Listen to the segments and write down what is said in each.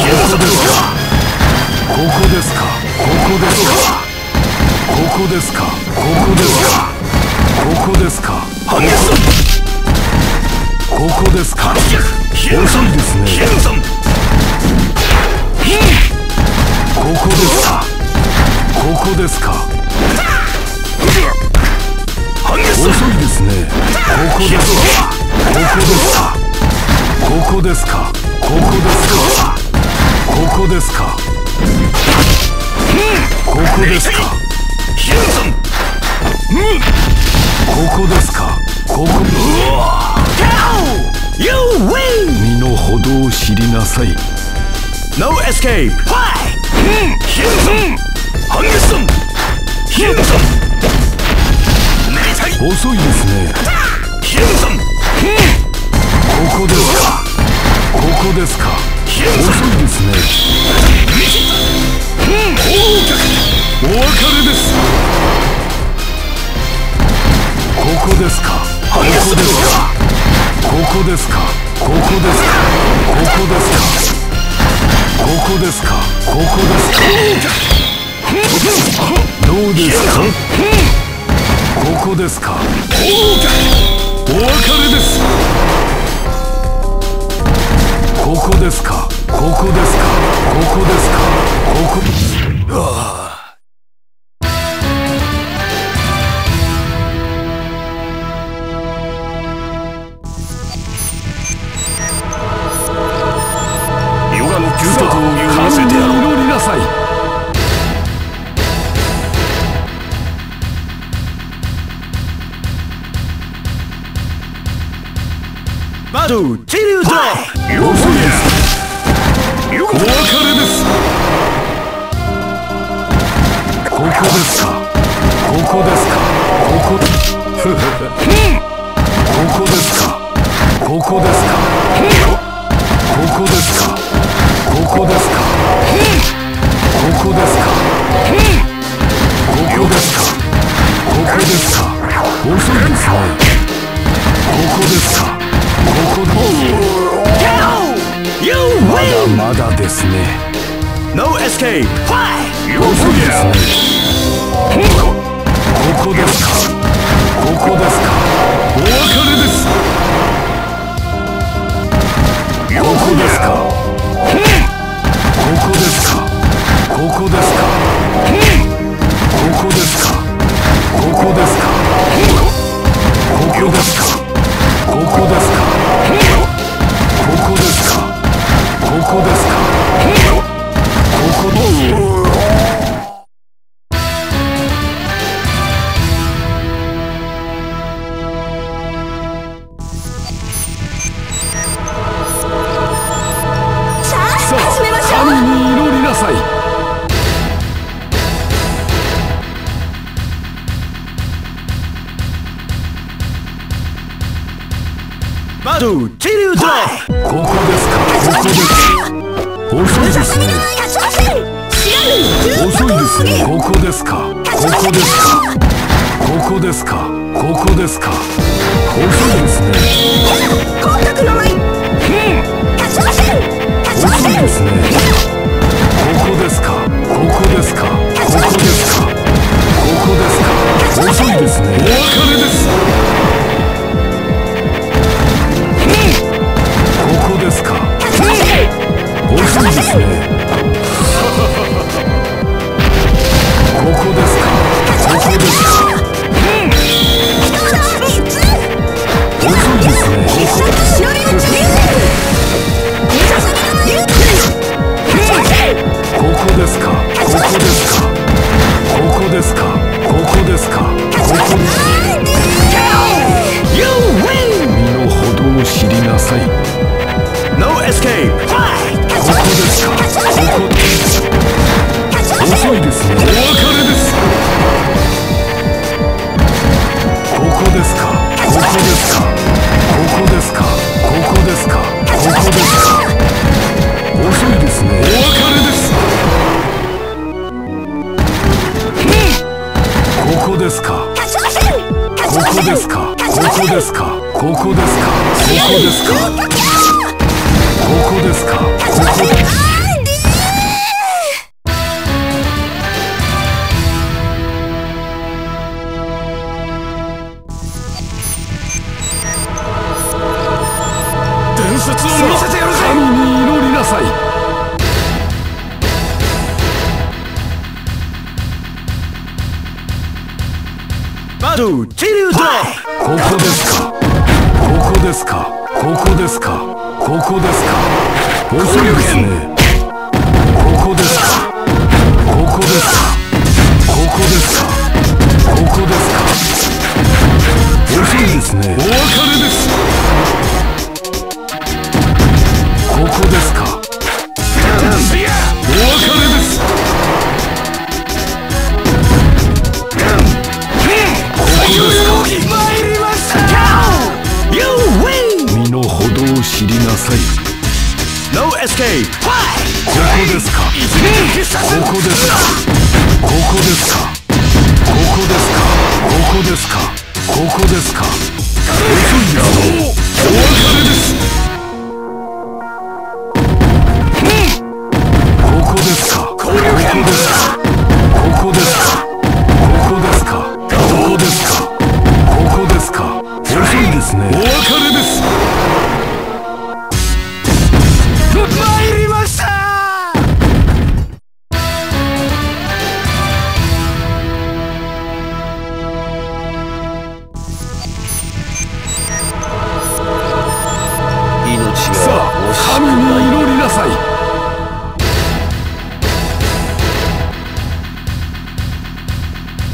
ここですか？ここですか？ここですか？ここですか？ここですか？ここですか？ここですか？遅いですねここですか？ここですか？遅いですね。ここですかここですか？ここですか？ここですか？ここですかここですかヒュンソンここですかここ You win! 身の程を知りなさい No escape! ヒュンソンハンゲソンヒュンソン遅いですねヒュンソンここですかここですかヒュンソン遅いですねお別れですここですか？ここですか？ここですか？ここですか？ここですか？ここですか？ここですか？どうですか？ここですか？お別れですここですか？ここですか？ここですか？ここ。ヨガの牛と闘牛を見せてやろう。祈りなさいバトルチリュード。遅い。ですお別れですここですか？ここですか？ここですここですか？ここですか？ここですか？ここですか？ここですか？ここですか？ここですか？遅いですねここですか？ここです You ま win! だまだですね No escape! いですねここですかここですかお別れですここですかここですかここですかここですかここですかここですかここですかここですか？ここで。すここですか？ここですか？ここですか？ここですか？遅いですね。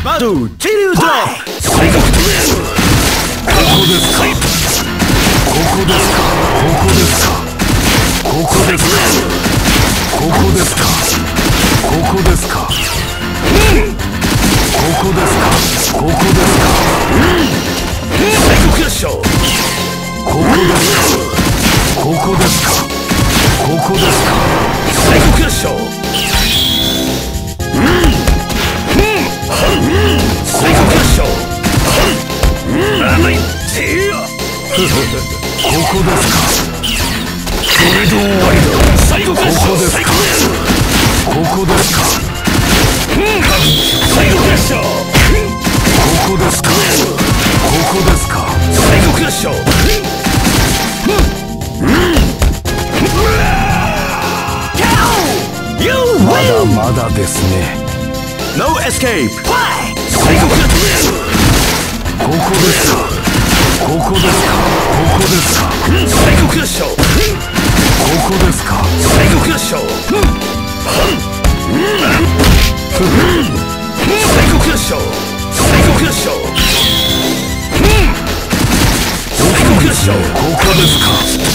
バドチリュード最後ここですか。ここですか。ここですか。ここですか。ここですか。ここですか。ここですか。ここですか。最後決勝ここですか。ここですか。ここですか。ここですか。これで終わりだ最後決勝まだまだですね。No escape! 最後決勝ここですかここですかここですか最後決勝ここですか最後決勝最後決勝最後決勝最後決勝ここですか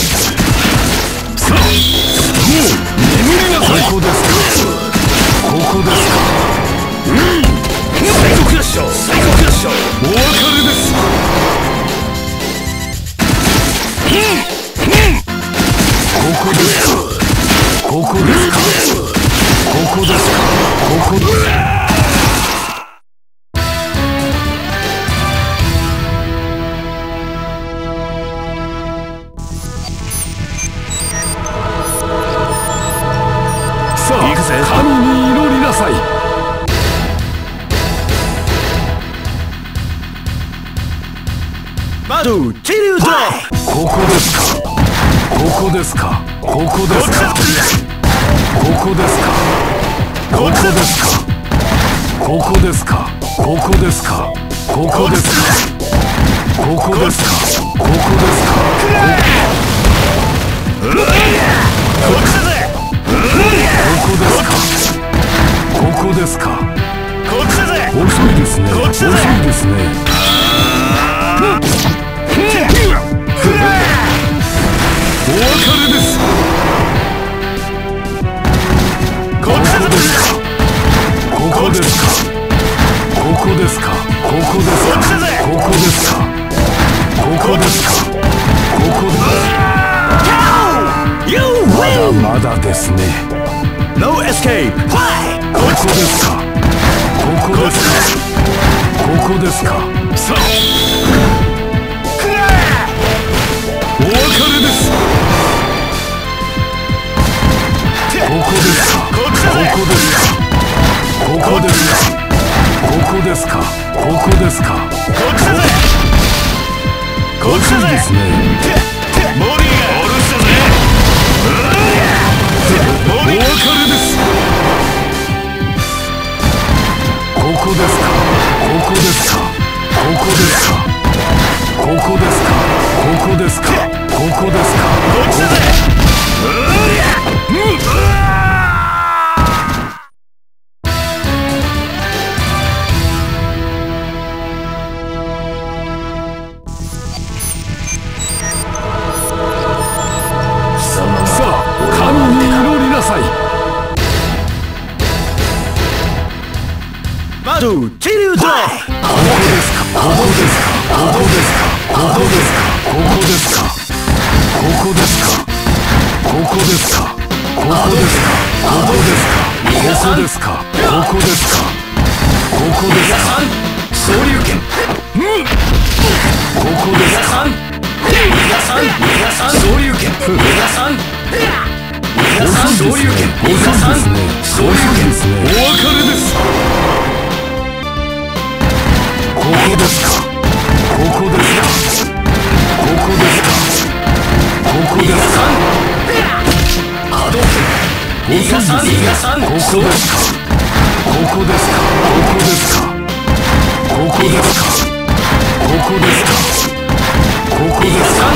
ここですか？ここですか？ここですか？ここですか？ここですか？ここですか？ここですか？ここですか？こっちだぜここですか？ここですか？こっちだぜ遅いですねこっ遅いですねここですか。ここですか。ここですか。ここですか。ここですか。こですか？ここここですか？皆さん皆さん総流拳皆さん皆さん総流拳皆さん総流拳お別れですここですかここですかここですかここですか波動拳遅いですね皆さんここですかここですかここですかここですかここですか？ここですか？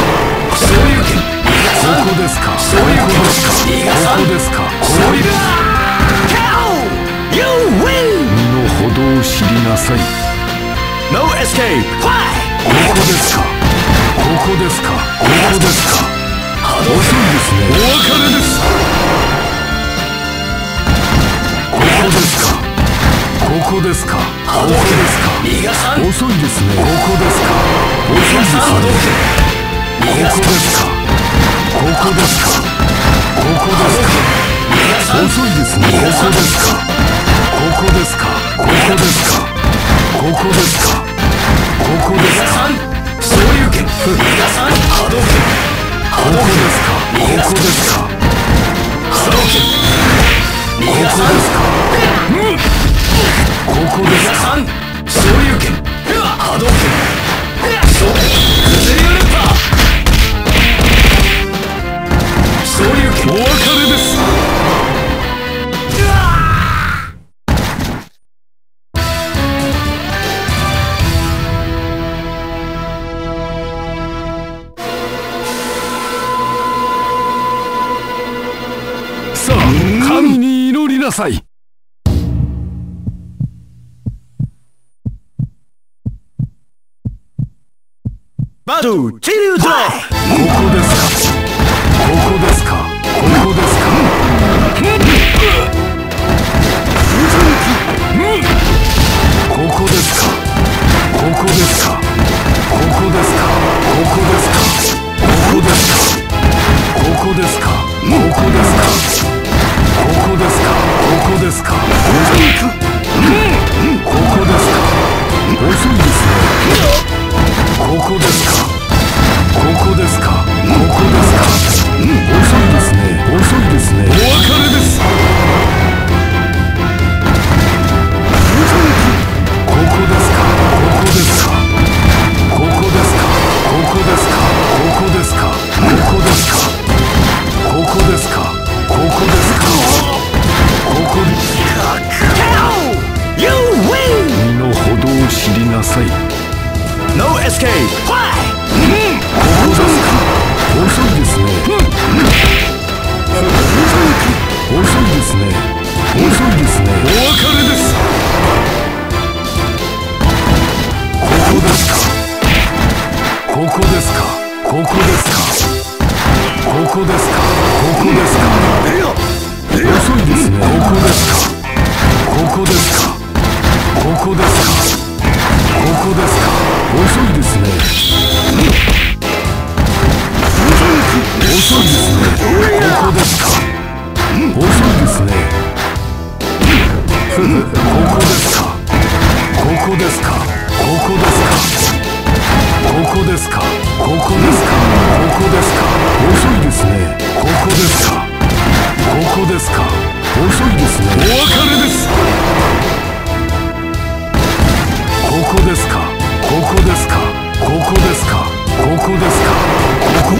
総流拳ここですか？ここですか？ここですか？ここですか？You win! 身の程を知りなさい No escape! ここですか？ここですか？ここですか？遅いですね。お別れです。ここですか？ここですか？ここですか？皆さん遅いですね。ここですか？遅いですね。波動拳ここですか？ここですか？ここですか遅いですね。ここですか？ここですか？ここですか？ここですか？ここですか？皆さん総流拳皆さん波動拳ここですか？ここですか？波動拳ここ皆さんですか？ここですか皆さん総流拳波動拳総崩れるパー総流拳お別れですさあ神に祈りなさいバトゥチリュードここですか？ここですか？ここですか？ここですか？ここですか？ここですか？ここですか？ここですか？ここですか？ここですか？ここですか？ここですか？ここですか？遅いですねお別れですここですか？ここですか？ここですか？ここですか？ここですか遅いですね。ここですか？ここですか？遅いですね。お別れです。ここですか？ここですか？ここですか？ここですか？ここ。